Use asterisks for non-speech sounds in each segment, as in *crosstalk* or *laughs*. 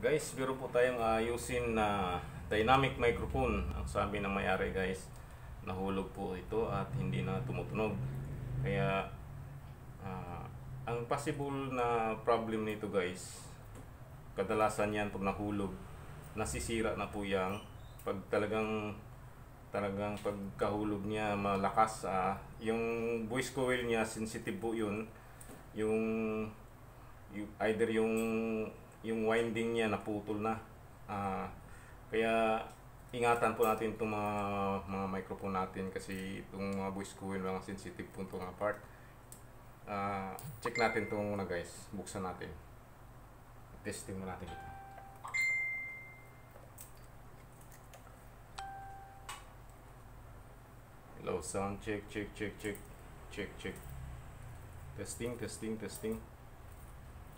Guys, biro po tayong ayusin na dynamic microphone. Ang sabi ng may-ari guys, nahulog po ito at hindi na tumutunog. Kaya ah, ang possible na problem nito guys, kadalasan yan pag nahulog, nasisira na po yan. Pag talagang talagang pagkahulog niya malakas, ah, yung voice coil niya sensitive po yun. Yung, yung either yung yung winding niya naputol na. Ah, kaya ingatan po natin itong mga, mga microphone natin kasi itong mga voice coil mga sensitive po itong part. Ah, check natin itong muna guys. Buksan natin. Testing mo natin ito. Hello, sound check, check, check, check, check, check. Testing, testing, testing.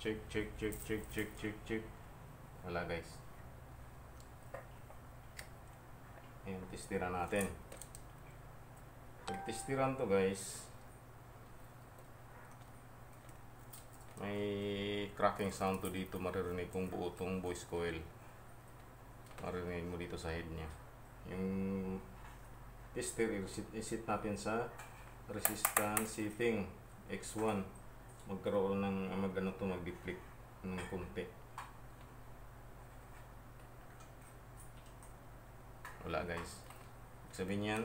Check, check, check, check, check, check, check. Wala guys. Ayan, testiran natin. Pag testiran to guys, may cracking sound to dito. Maririnig kung buo tong voice coil. Maririnig mo dito sa head niya. Yung tester, isit natin sa resistance setting X1 magkaroon ng mag ano to mag deflect ng konti. Wala guys. Sabihin niyan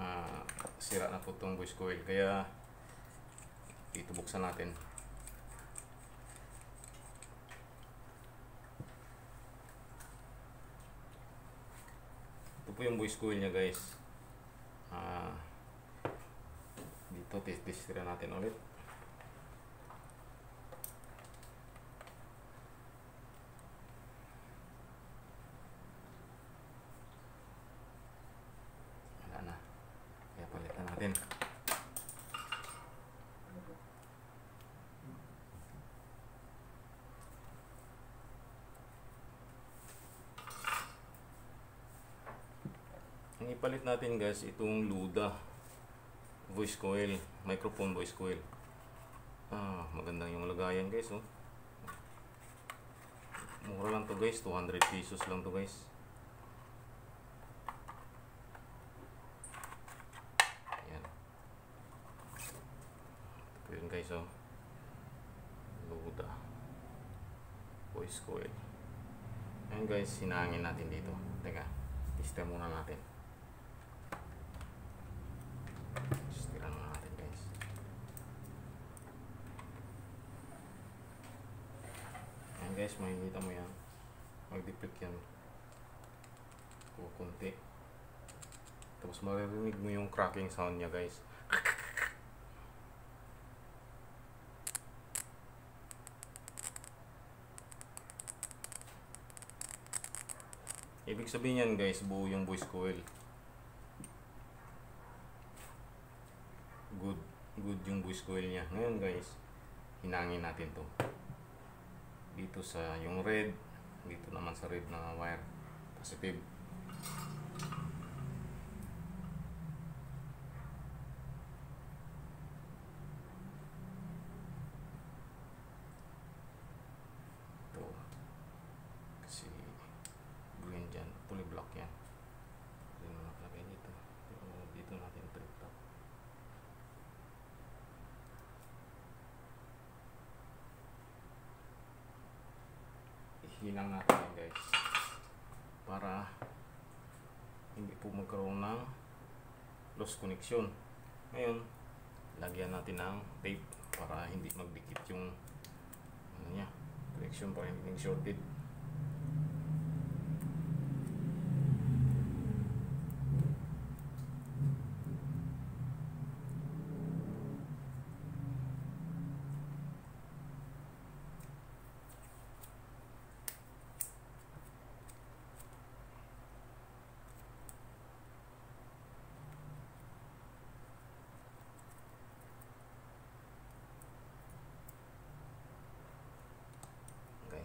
ah, sira na po tong voice coil. Kaya dito buksan natin. Ito po yung voice coil niya guys. Ah, dito test-testira natin ulit wala na kaya palitan natin ang ipalit natin guys itong Luda voice coil microphone voice coil. Ah magandang yung lagayan guys oh. Mura lang to guys. 200 pesos lang to guys Ayan. Yun guys oh. Luda. Voice coil. Ayan guys, hinangin natin dito. Teka, testa muna natin. Testira muna natin guys. Ayan guys, makikita mo yan. Mag-deflect yan. Kukunti. Tapos maririnig mo yung cracking sound niya guys. Ibig sabihin yan guys, buo yung voice coil. Good, good yung voice coil niya. Ngayon guys, hinangin natin to. Dito sa yung red, dito naman sa red na wire. Positive. Ito. Kasi green dyan. Fully block yan. Hindi mo nakalagay dito. Pero dito natin trip top. Ihinang natin yan guys. Para hindi po magkaroon ng lost connection. Ngayon, lagyan natin ng tape para hindi magdikit yung ano niya, connection para hindi shorted.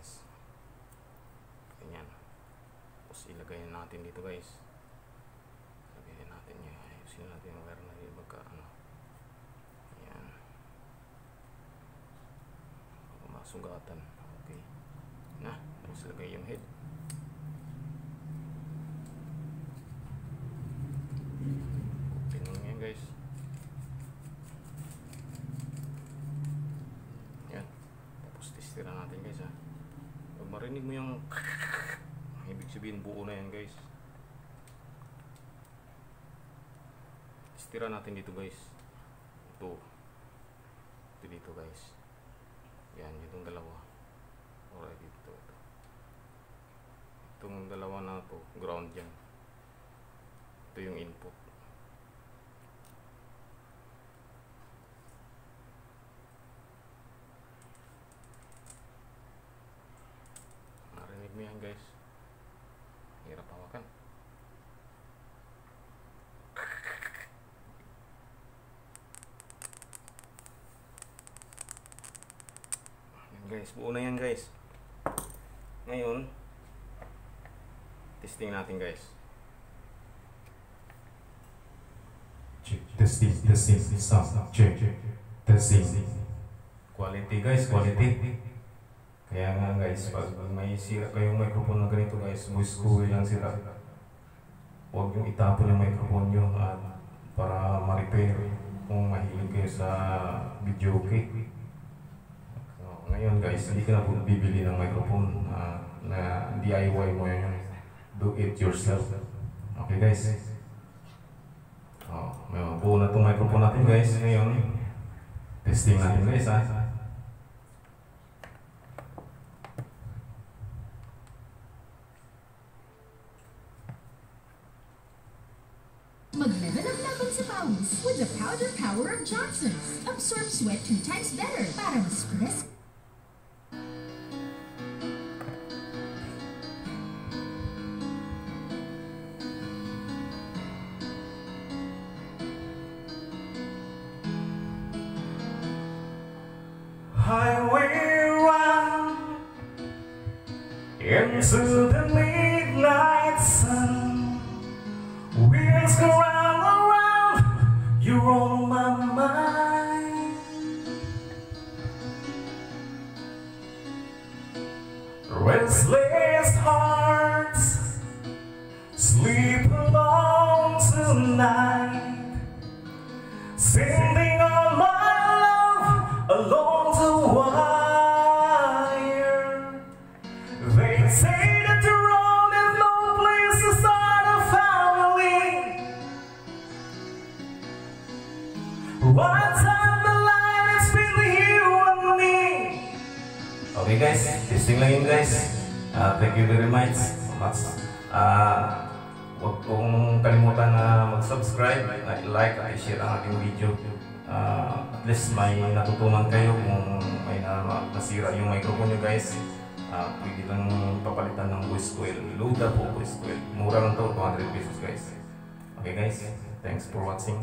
guys ganyan ilagay natin dito guys ilagay natin yun ayusin natin yung wire na yung magka ano yan Baka masugatan okay na tapos ilagay head. Open lang yan guys. Yan. Tapos testira natin guys ha. Pag marinig mo yung *laughs* ibig sabihin buo na yan guys. Testira natin dito guys. Ito. Ito dito guys. Yan, itong dalawa. Alright, dito. Ito. Itong dalawa na to, ground yan. Ito yung input. Narinig mo yan guys. Hirap hawakan. Yan guys, buo na yan guys. Ngayon, testing natin guys. Testing, testing, sound, check. Testing. Quality guys, quality. Kaya nga guys, pag may sira kayong microphone na ganito guys, voice coil lang sira. Huwag yung itapon yung microphone nyo at para ma-repair kung mahilig kayo sa video okay. Ngayon guys, hindi ka na bibili ng microphone ah, na DIY mo yun. Do it yourself. Okay guys? Oh, may buo na itong microphone natin guys. Ngayon, testing natin guys ha. Mag-level up laban sa with the powder power of Johnson's. Absorb sweat two times better para mas press into the midnight sun. Wheels go round and round, you're on my mind. Restless hearts sleep alone tonight. Guys, testing lang yun guys. Ah, thank you very much. Ah, huwag pong kalimutan na mag-subscribe, like at i-share ang ating video. Ah, at least may natutunan kayo kung may na nasira yung microphone nyo guys. Ah, pwede lang papalitan ng voice coil. Luda po voice coil. Mura lang to, 200 pesos guys. Okay guys, thanks for watching.